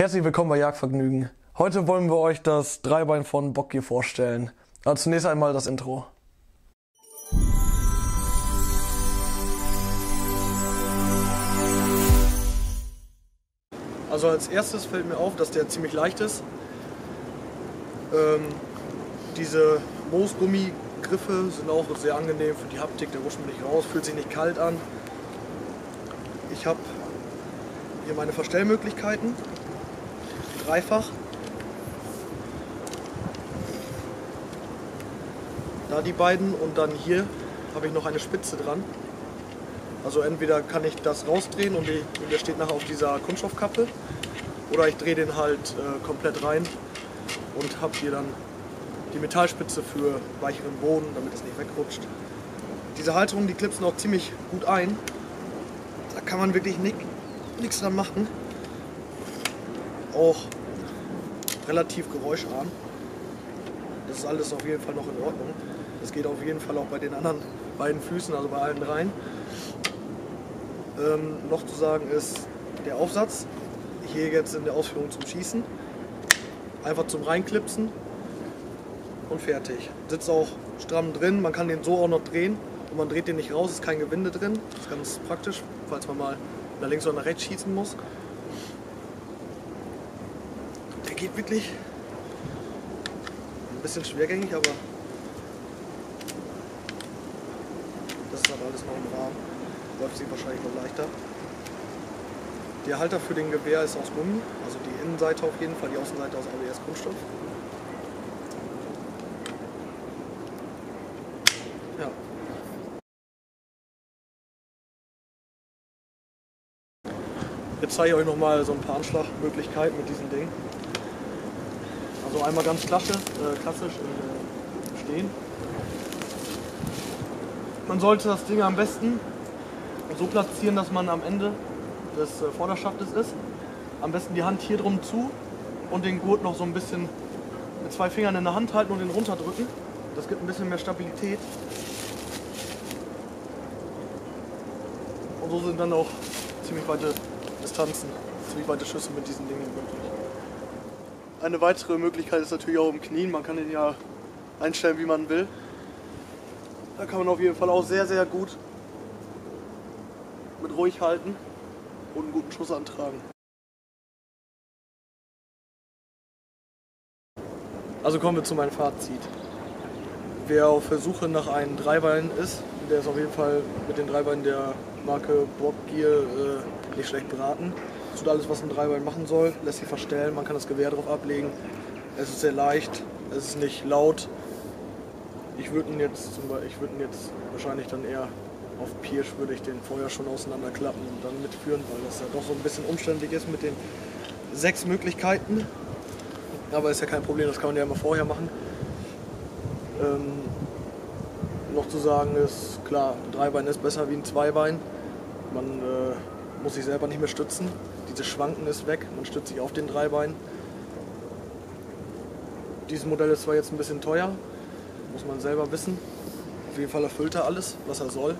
Herzlich willkommen bei Jagdvergnügen. Heute wollen wir euch das Dreibein von Bockgier vorstellen. Aber zunächst einmal das Intro. Also als erstes fällt mir auf, dass der ziemlich leicht ist. Ähm, diese Moosgummigriffe sind auch sehr angenehm für die Haptik, der rutscht mir nicht raus, fühlt sich nicht kalt an. Ich habe hier meine Verstellmöglichkeiten, dreifach. Da die beiden und dann hier habe ich noch eine Spitze dran. Also entweder kann ich das rausdrehen und, die, und der steht nachher auf dieser Kunststoffkappe oder ich drehe den halt äh, komplett rein und habe hier dann die Metallspitze für weicheren Boden, damit es nicht wegrutscht. Diese Halterung, die klipsen auch ziemlich gut ein. Da kann man wirklich nichts dran machen. Auch relativ geräuscharm. Das ist alles auf jeden Fall noch in Ordnung. Das geht auf jeden Fall auch bei den anderen beiden Füßen, also bei allen dreien. Ähm, noch zu sagen ist der Aufsatz. Hier jetzt in der Ausführung zum Schießen. Einfach zum Reinklipsen und fertig. Sitzt auch stramm drin, man kann den so auch noch drehen und man dreht den nicht raus, ist kein Gewinde drin. Das ist ganz praktisch, falls man mal nach links oder nach rechts schießen muss. Geht wirklich ein bisschen schwergängig, aber das ist aber alles noch im Rahmen. Läuft sie wahrscheinlich noch leichter. Der Halter für den Gewehr ist aus Gummi, also die Innenseite auf jeden Fall, die Außenseite aus ABS Kunststoff. Ja. Jetzt zeige ich euch nochmal so ein paar Anschlagmöglichkeiten mit diesem Ding. Also einmal ganz klassisch, äh, klassisch äh, stehen. Man sollte das Ding am besten so platzieren, dass man am Ende des äh, Vorderschaftes ist. Am besten die Hand hier drum zu und den Gurt noch so ein bisschen mit zwei Fingern in der Hand halten und den runterdrücken. Das gibt ein bisschen mehr Stabilität. Und so sind dann auch ziemlich weite Distanzen, ziemlich weite Schüsse mit diesen Dingen möglich. Eine weitere Möglichkeit ist natürlich auch im Knien. Man kann den ja einstellen, wie man will. Da kann man auf jeden Fall auch sehr, sehr gut mit ruhig halten und einen guten Schuss antragen. Also kommen wir zu meinem Fazit. Wer auf der Suche nach einem Dreibein ist, der ist auf jeden Fall mit den Dreibeinen der Marke Gear äh, nicht schlecht beraten. Es tut alles, was ein Dreibein machen soll, lässt sich verstellen, man kann das Gewehr drauf ablegen. Es ist sehr leicht, es ist nicht laut. Ich würde ihn jetzt, ich würde ihn jetzt wahrscheinlich dann eher auf Pirsch würde ich den vorher schon auseinanderklappen und dann mitführen, weil das ja doch so ein bisschen umständlich ist mit den sechs Möglichkeiten. Aber ist ja kein Problem, das kann man ja immer vorher machen. Ähm, noch zu sagen ist, klar, ein Dreibein ist besser wie ein Zweibein. Man äh, muss sich selber nicht mehr stützen. Dieses Schwanken ist weg, man stützt sich auf den Dreibein. Dieses Modell ist zwar jetzt ein bisschen teuer, muss man selber wissen. Auf jeden Fall erfüllt er alles, was er soll.